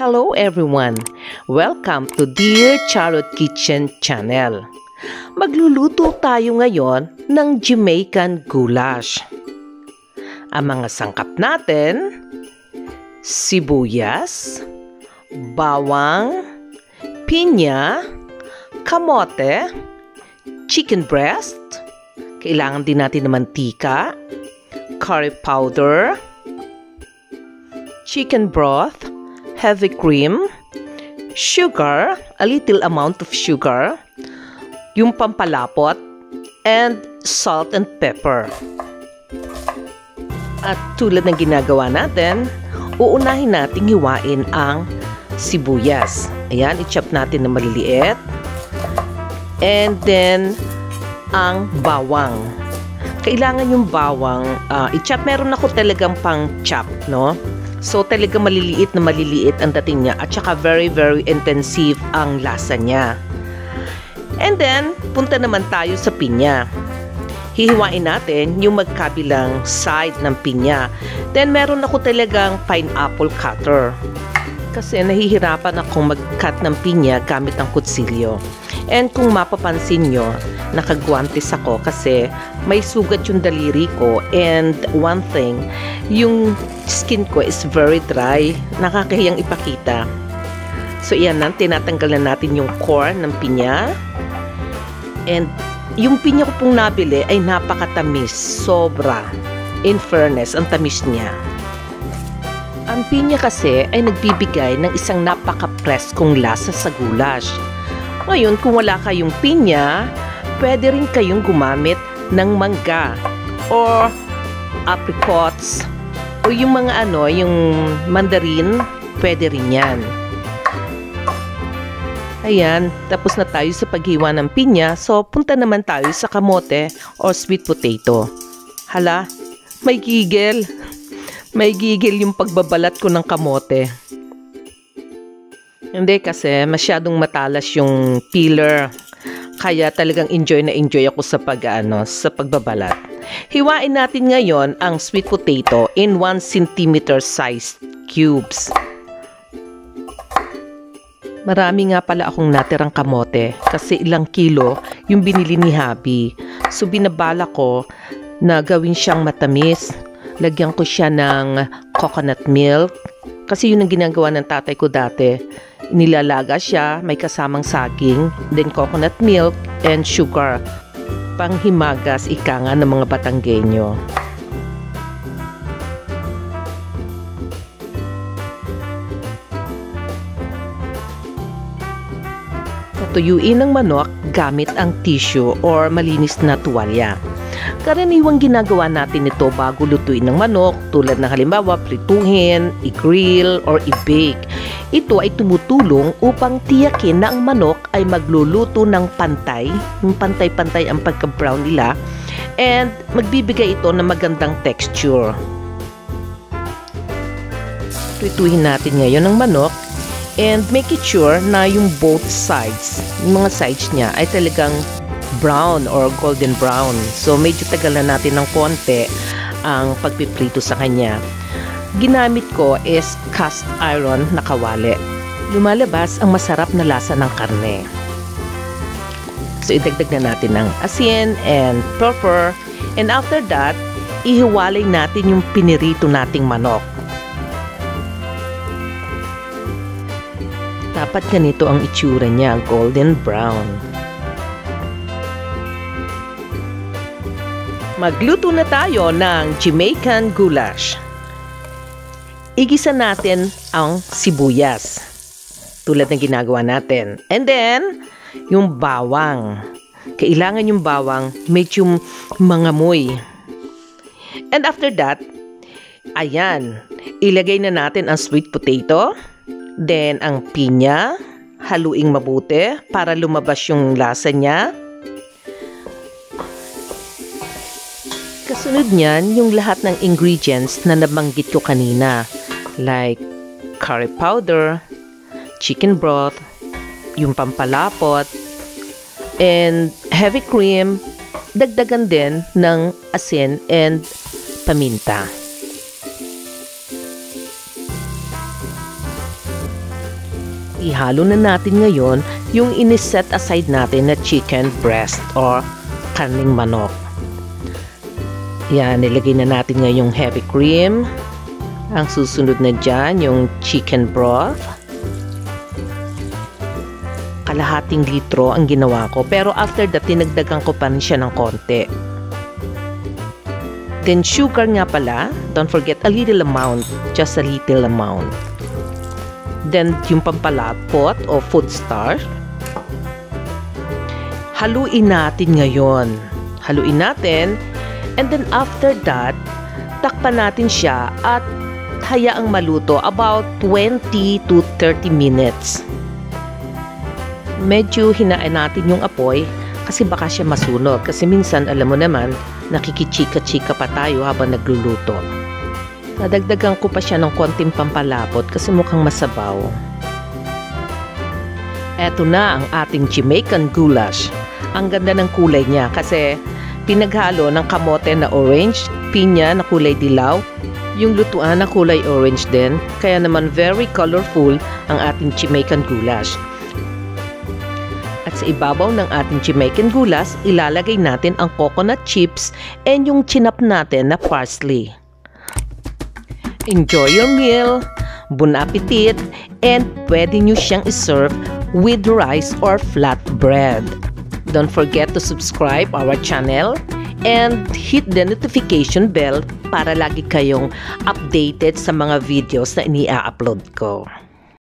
Hello everyone! Welcome to Dear Charlotte Kitchen channel. Magluluto tayo ngayon ng Jamaican goulash. Ang mga sangkap natin, sibuyas, bawang, pinya, kamote, chicken breast, kailangan din natin ng mantika, curry powder, chicken broth, heavy cream, sugar, a little amount of sugar, yung pampalapot, and salt and pepper. At tulad ng ginagawa natin, uunahin nating hiwain ang sibuyas. Ayan, i-chop natin na maliliit. And then, ang bawang. Kailangan yung bawang, uh, i-chop. Meron ako talagang pang chop, no? So talaga maliliit na maliliit ang dating niya at saka very very intensive ang lasa niya. And then, punta naman tayo sa pinya. Hihiwain natin yung magkabilang side ng pinya. Then meron ako talagang pineapple cutter. Kasi nahihirapan akong mag-cut ng pinya gamit ang kutsilyo. And kung mapapansin nyo, nakagwantes ako kasi may sugat yung daliri ko and one thing, yung skin ko is very dry. Nakakahiyang ipakita. So iyan na, tinatanggal na natin yung core ng pinya. And yung pinya ko pong nabili ay napakatamis. Sobra. In fairness, ang tamis niya. Ang pinya kasi ay nagbibigay ng isang napaka-preskong lasa sa goulash. Ngayon, kung wala kayong pinya, pwede rin kayong gumamit ng mangga or apricots o yung mga ano, yung mandarin, pwede rin yan. Ayan, tapos na tayo sa paghiwa ng pinya, so punta naman tayo sa kamote or sweet potato. Hala, may gigil. May gigil yung pagbabalat ko ng kamote. Hindi kasi masyadong matalas yung peeler. Kaya talagang enjoy na enjoy ako sa pag ano, sa pagbabalat. Hiwain natin ngayon ang sweet potato in 1 cm sized cubes. Marami nga pala akong natirang kamote kasi ilang kilo yung binili ni Habi. So binabala ko na gawin siyang matamis lagyan ko siya ng coconut milk. Kasi yun ang ginagawa ng tatay ko dati. Nilalaga siya, may kasamang saging, then coconut milk and sugar. Panghimagas ika nga ng mga Batanggenyo. Tuyuin ng manok gamit ang tissue or malinis na tuwalya. Karaniwang ginagawa natin ito bago lutuin ng manok tulad ng halimbawa prituhin, i-grill, or i-bake. Ito ay tumutulong upang tiyakin na ang manok ay magluluto ng pantay, yung pantay-pantay ang pagka-brown nila, and magbibigay ito ng magandang texture. Prituhin natin ngayon ang manok and make it sure na yung both sides, yung mga sides niya ay talagang brown or golden brown. So medyo tagal na natin ng konti ang pagpiprito sa kanya. Ginamit ko is cast iron na kawali. Lumalabas ang masarap na lasa ng karne. So idagdag na natin ng asin and pepper. And after that, ihiwalay natin yung pinirito nating manok. Dapat ganito ang itsura niya, golden brown. Magluto na tayo ng Jamaican goulash. Igisa natin ang sibuyas. Tulad ng ginagawa natin. And then, yung bawang. Kailangan yung bawang medyo mangamoy. And after that, ayan, ilagay na natin ang sweet potato. Then, ang pinya. Haluing mabuti para lumabas yung lasa niya. Kasunod niyan, yung lahat ng ingredients na nabanggit ko kanina. Like curry powder, chicken broth, yung pampalapot, and heavy cream, dagdagan din ng asin and paminta. ihalo na natin ngayon yung iniset aside natin na chicken breast or karning manok. Yan, nilagay na natin ngayon yung heavy cream. Ang susunod na dyan, yung chicken broth. Kalahating litro ang ginawa ko. Pero after that, tinagdagan ko pa rin siya ng konti. Then sugar nga pala, don't forget a little amount, just a little amount. Then yung pampalapot o food starch. Haluin natin ngayon. Haluin natin. And then after that, takpan natin siya at hayaang maluto about 20 to 30 minutes. Medyo hinain natin yung apoy kasi baka siya masunog. Kasi minsan, alam mo naman, nakikichika-chika pa tayo habang nagluluto. Nadagdagan ko pa siya ng konting pampalapot kasi mukhang masabaw. Eto na ang ating Jamaican goulash. Ang ganda ng kulay niya kasi pinaghalo ng kamote na orange, pinya na kulay dilaw, yung lutuan na kulay orange din, kaya naman very colorful ang ating Jamaican goulash. At sa ibabaw ng ating Jamaican goulash, ilalagay natin ang coconut chips and yung chinap natin na parsley. Enjoy your meal, bon appetit, and pwede nyo siyang iserve with rice or flatbread. Don't forget to subscribe our channel and hit the notification bell para lagi kayong updated sa mga videos na ini-upload ko.